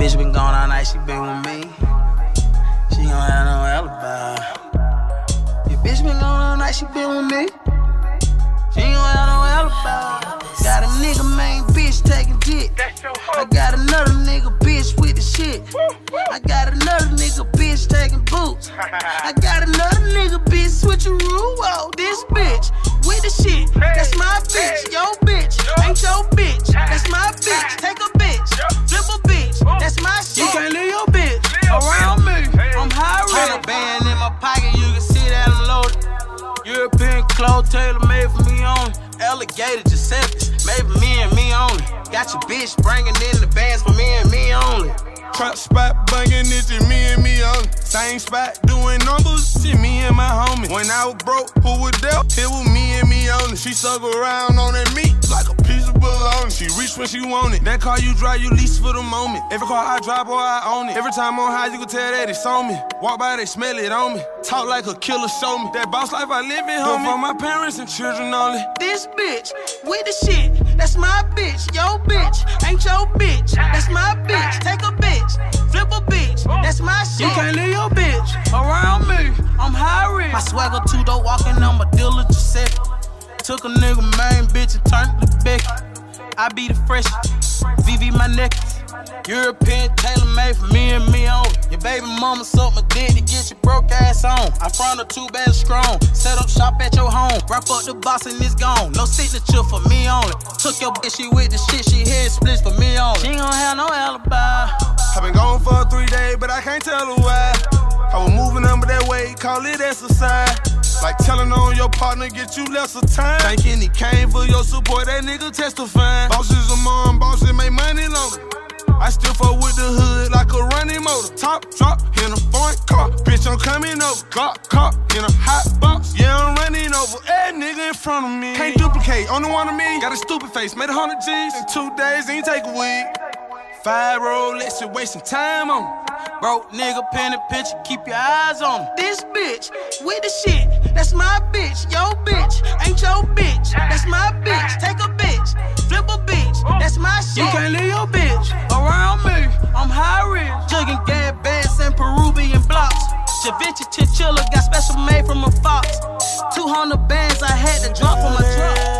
bitch been gone all night, she been with me. She gon' have no alibi. Your bitch been gone all night, she been with me. She gon' have no alibi. Got a nigga main bitch taking dick. I got another nigga bitch with the shit. I got another nigga bitch taking boots. I got another nigga bitch switching Whoa, this bitch with the shit. That's my bitch clothes tailor made for me only. Alligator Giuseppe's, maybe me and me only. Got your bitch bringing in the bands for me and me only. Trap spot banging it to me and me only. Same spot doing numbers, to me and my homie. When I was broke, who would there? It was me and me only. She suck around on that meat like a piece of bologna. She reach when she want it. That car you drive, you lease for the moment. Every car I drive, boy, I own it. Every time on high, you can tell that it's on me. Walk by, they smell it on me. Talk like a killer, show me. That boss life I live in, homie. for my parents and children only. This bitch with the shit, that's my bitch. Yo bitch ain't your bitch. That's my bitch. Take a bitch, flip a bitch. That's my shit. You can't leave your bitch around me. I'm high risk. My swagger two door walking on my dealer Giuseppe. Took a nigga main bitch and turned it to Becky. I be the freshest. VV my necklace. European tailor made for me and me only. Your baby mama suck my dick to get your broke ass on. I front a two bed strong. Set up shop at your home. Wrap up the box and it's gone. No signature for me only. Took your bitch, she with the shit, she head splits for me only. She gon' have no alibi. i been gone for three days, but I can't tell her why. I was moving under that way, call it exercise. Like telling on your partner, get you lesser time. Thinking he came for your support, that nigga testifying. Bosses among bosses make money longer. I still fuck with the hood like a running motor. Top drop in a foreign car. Bitch, I'm coming over. Got caught in a hot box. Yeah, I'm running over. Hey, nigga in front of me. Can't duplicate, only one of me. Got a stupid face, made a hundred G's in two days, ain't take a week. Five Rolex, you wasting time on. Broke nigga, pen a picture, keep your eyes on. This bitch with the shit, that's my bitch. Yo bitch ain't your bitch, that's my bitch. Take a bitch, flip a bitch, that's my shit. You can't leave your bitch around me. I'm high risk, jugging gas bags and Peruvian blocks. Javinci chinchilla got special made from a fox. 200 bands I had to drop for my truck.